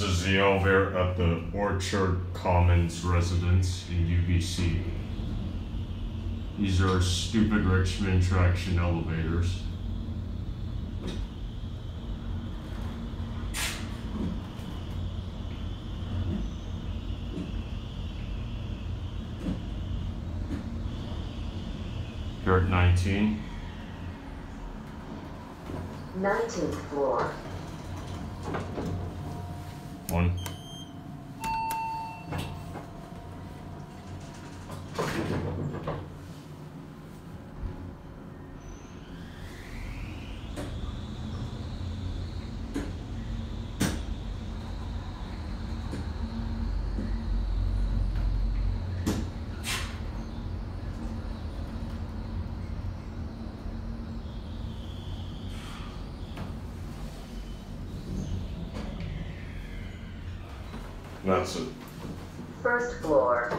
the elevator at the Orchard Commons residence in UBC. These are stupid Richmond traction elevators. Here at 19. 19th floor. One. It. First floor.